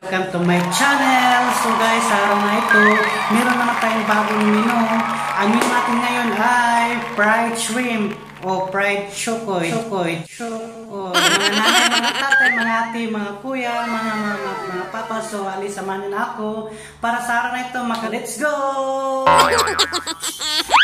Welcome to my channel! So guys, sa araw na ito, meron naman tayong bagong menu. Ang menu natin ngayon ay fried shrimp o fried chokoy. Chokoy. Chokoy. Mga nanay, mga tatay, mga ate, mga kuya, mga mga, mga, mga papa. So, alis na ako para sa araw na ito, maka let's go!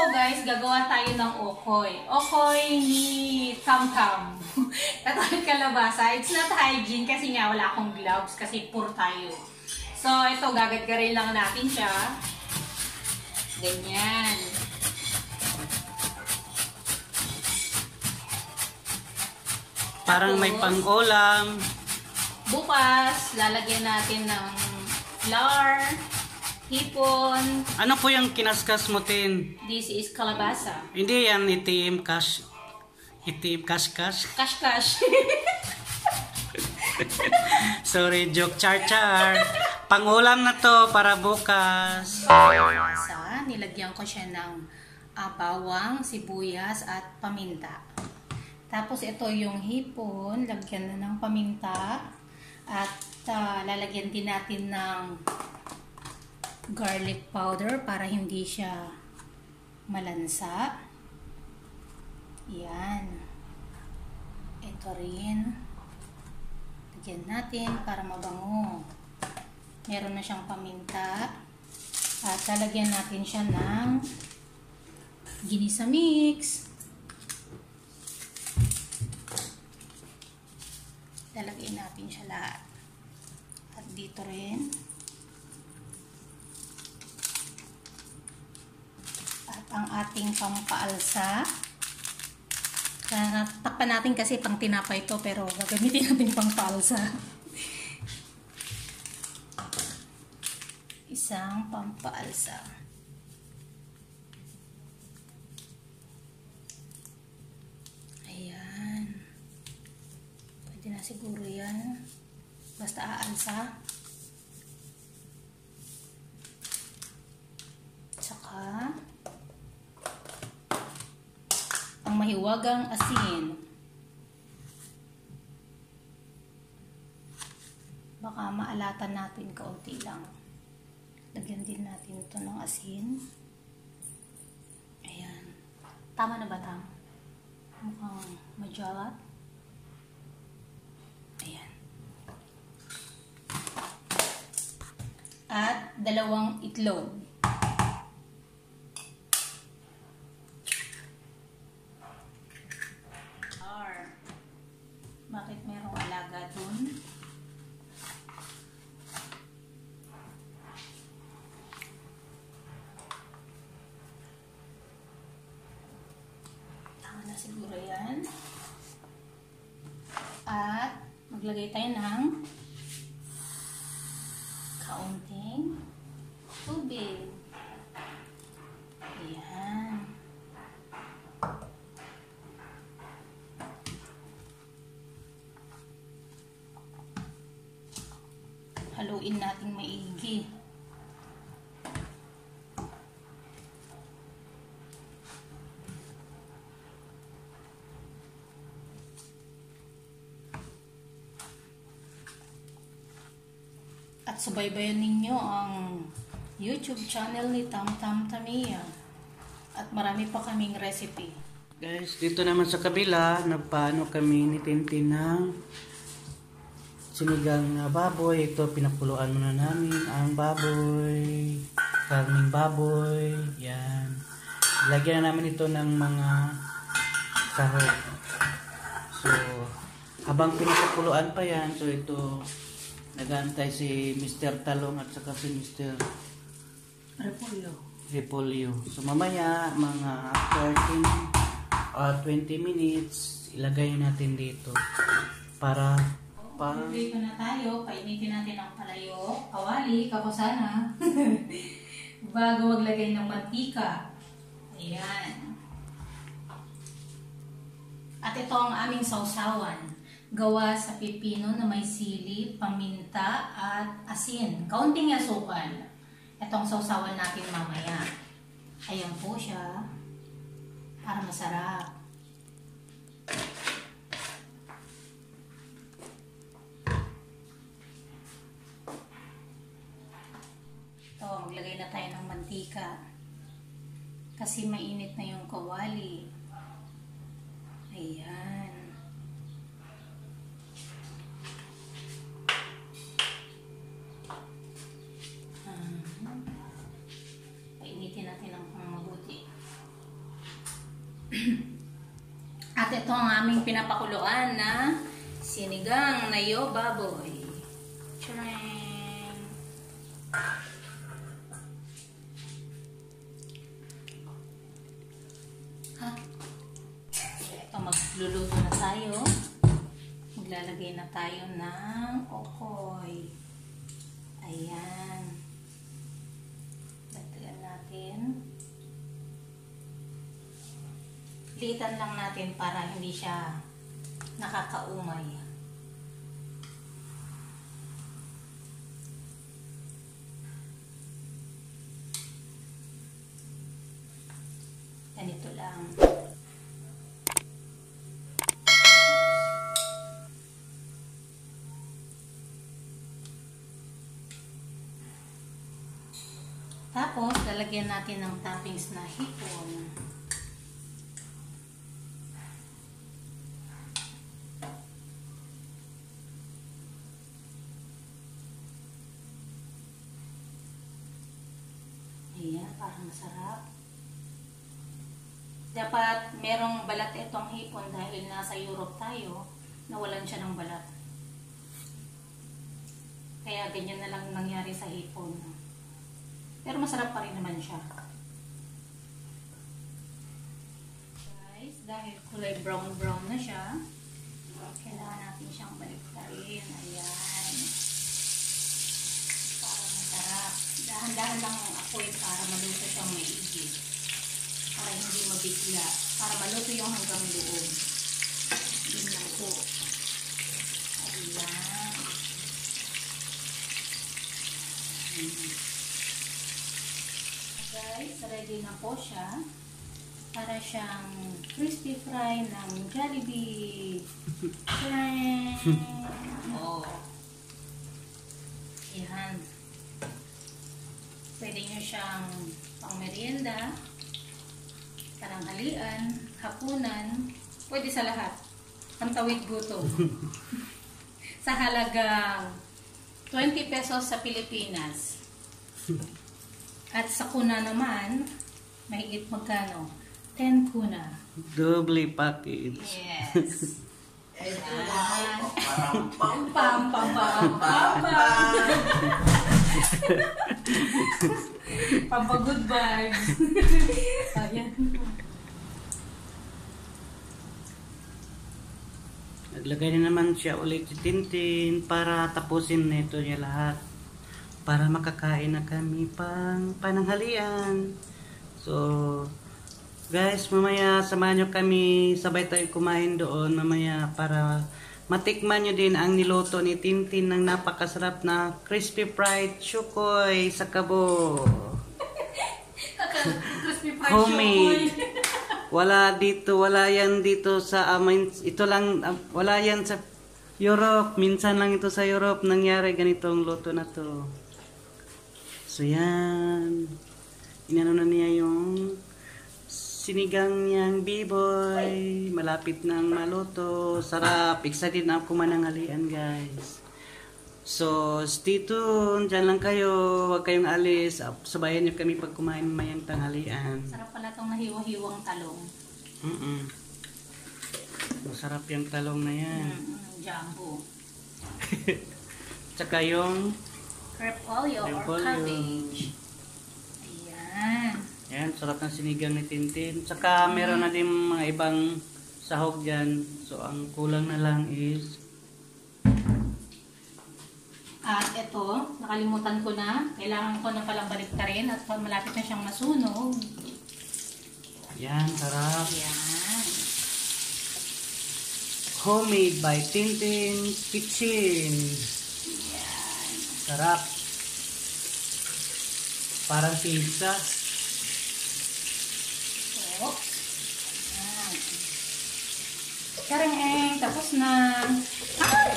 Po guys, gagawa tayo ng okoy. Okoy ni Tam Tam. Katulad kalabasa. It's not hygiene kasi nga wala akong gloves kasi poor tayo. So ito, gagadgarin lang natin siya. Ganyan. Parang may pang-ulam. Bukas, lalagyan natin ng flour, hipon. Ano po yung kinaskas mo, Tin? This is kalabasa. Hindi yan itim cash. Itim cash cash. Cash cash. Sorry, joke char char. Pangulam na to para bukas. Sa nilagyan ko siya ng ah, bawang, sibuyas at paminta. Tapos ito yung hipon, lagyan na ng paminta. At ah, lalagyan din natin ng garlic powder para hindi siya malansa. Yan. Ito rin. Lagyan natin para mabango. Meron na siyang paminta. At lalagyan natin siya ng ginisa mix. Lalagyan natin siya lahat. At dito rin. Ang ating pampaalsa. Takpan natin kasi pang tinapay ito pero gagamitin natin pang paalsa. Isang pampaalsa. Ayan. Pwede na siguro yan. Basta aalsa. Tsaka ang mahiwagang asin. Baka maalatan natin kaunti lang. Lagyan din natin ito ng asin. Ayan. Tama na ba tam? Mukhang majalat. Ayan. At dalawang itlog. Or, bakit merong alaga dun? Tama na siguro yan. At, maglagay tayo ng kaunting tubig. Ayan. Haluin natin maigi. Subaybayan ninyo ang YouTube channel ni Tam Tam Tamiya. At marami pa kaming recipe. Guys, dito naman sa kabila, nagpaano kami ni Tintin ng sinigang na baboy. Ito, pinakuluan muna namin ang baboy. Karning baboy. Yan. Lagyan na namin ito ng mga sahog. So, habang pinakuluan pa yan, so ito, nagantay si Mr. Talong at saka si Mr. Repolyo. Repolyo. So, mamaya, mga after 10 uh, 20 minutes, ilagay natin dito para pa na tayo. Painitin natin ang palayo, kawali, kapusana. Bago maglagay ng mantika. Ayan. At ito ang aming sausawan gawa sa pipino na may sili, paminta, at asin. Kaunting asukal. Itong sausawan natin mamaya. Ayan po siya. Para masarap. Ito, maglagay na tayo ng mantika. Kasi mainit na yung kawali. Ito ang aming pinapakuluan na sinigang na yo baboy. Tcharam! Ha? Ito, magluluto na tayo. Maglalagay na tayo ng okoy. Ayan. Dagdagan natin. Litan lang natin para hindi siya nakakaumay. Ganito lang. Tapos, lalagyan natin ng toppings na hipon. Ayan, parang masarap. Dapat merong balat itong hipon dahil nasa Europe tayo, nawalan siya ng balat. Kaya ganyan na lang nangyari sa hipon. Pero masarap pa rin naman siya. Guys, dahil kulay brown-brown na siya, kailangan natin siyang baliktarin. Ayan. Para masarap. Dahan-dahan lang ang apoy para maluto siyang maigi. Para hindi mabigla. Para maluto yung hanggang loob. Yun lang po. Ayan. Guys, ready na po siya. Para siyang crispy fry ng Jollibee. Tcharam! oh. Yan. Pwede nyo siyang pang merienda, karanghalian, hapunan, pwede sa lahat. Pantawid gutom. sa halagang 20 pesos sa Pilipinas. At sa kuna naman, mahigit magkano? 10 kuna. Doble package. Yes. Pam, pam, pam, pam, pam, pam. Pampagood vibes. Ayan. Naglagay na naman siya ulit si Tintin para tapusin na ito niya lahat. Para makakain na kami pang pananghalian. So, guys, mamaya samahan nyo kami, sabay tayo kumain doon mamaya para matikman nyo din ang niluto ni Tintin ng napakasarap na crispy fried chukoy sa kabo. Crispy fried Homemade. Wala dito, wala yan dito sa amin. ito lang, ah, wala yan sa Europe. Minsan lang ito sa Europe nangyari ganitong luto na to. So yan. Inano na niya yung sinigang niyang biboy. Malapit nang maluto. Sarap. Excited na ako mananghalian guys. So, stay tuned. Diyan lang kayo. Huwag kayong alis. Sabayan niyo kami pag kumain mayang tanghalian. Sarap pala itong nahiwa-hiwang talong. Mm-mm. Masarap yung talong na yan. Mm, jumbo. Tsaka yung, Repolyo or Repolyo. cabbage. Ayan. Yan, sarap ng sinigang ni Tintin. Tsaka meron na din mga ibang sahog dyan. So, ang kulang na lang is, At ito, nakalimutan ko na. Kailangan ko na palang baliktarin at malapit na siyang masunog. yan, sarap. Ayan. Homemade by Tintin Kitchen. Ayan. Sarap. Parang pizza. Kareng, tapos na. Ay!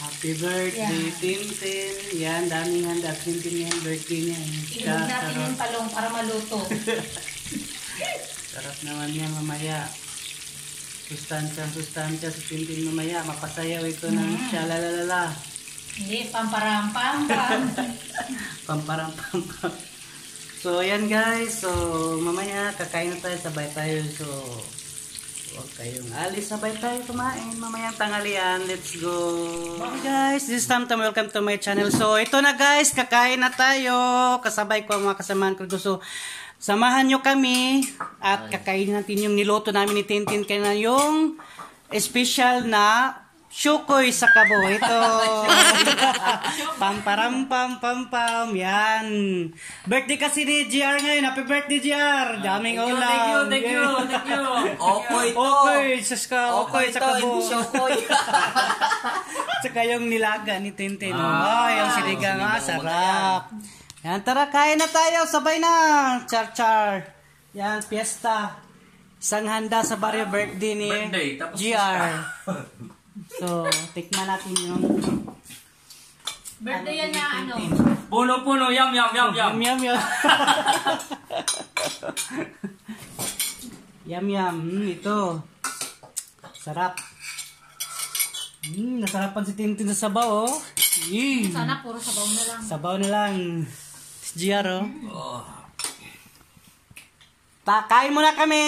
Happy birthday, yeah. Tintin. Yan, daming handa. Tintin yan, birthday niya. Inom natin yung talong para maluto. Sarap naman niya mamaya. Sustansya, sustansya sa Tintin mamaya. Mapasayaw ito mm. ng shalalalala. Hindi, pamparam, pampam. Pamparang pampam. So, ayan guys. So, mamaya kakain na tayo. Sabay tayo. So, huwag kayong alis. Sabay tayo kumain. Mamaya tanghalian. Let's go. Okay guys. This is Tam Tam. Welcome to my channel. So, ito na guys. Kakain na tayo. Kasabay ko ang mga kasamahan ko. So, samahan nyo kami. At kakainin natin yung niloto namin ni Tintin. Kaya na yung special na Shukoy sa kabo. Ito. pam param pam pam pam. Yan. Birthday kasi ni GR ngayon. Happy birthday GR. Daming ulam. Thank you, thank you, thank you. Okoy to. Okay, sus ka. Okay, sa kabo. okoy. Tsaka yung nilaga ni Tintin. Ah, oh, yung sinigang. Ah, sarap. Yan, tara, kain na tayo. Sabay na. Char char. Yan, fiesta. Isang handa sa barrio birthday ni Birthday, tapos GR. So, tikman natin yung Birthday yan na ano. Puno-puno, yum, yum, yum, yum. Yum, yum, yum. yum, yum. Mm, ito. Sarap. Mm, nasarapan si Tintin sa sabaw, oh. Mm. Sana puro sabaw na lang. Sabaw na lang. GR, oh. Oh. Ta, kain muna kami!